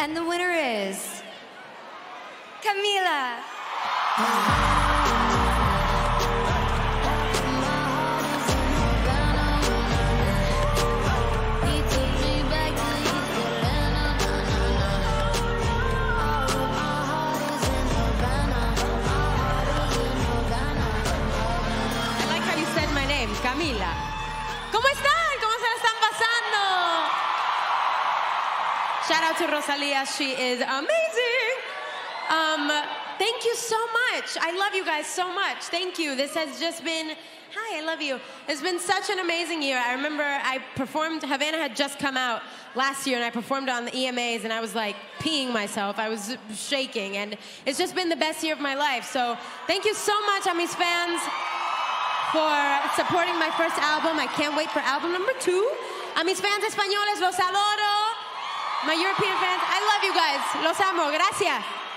And the winner is Camila. I like how you said my name, Camila. ¿Cómo están? Shout out to Rosalia. She is amazing. Um, thank you so much. I love you guys so much. Thank you. This has just been. Hi, I love you. It's been such an amazing year. I remember I performed, Havana had just come out last year, and I performed on the EMAs, and I was like peeing myself. I was shaking, and it's just been the best year of my life. So thank you so much, a mis fans, for supporting my first album. I can't wait for album number two. A mis fans españoles, los adoro. My European fans, I love you guys. Los amo. Gracias.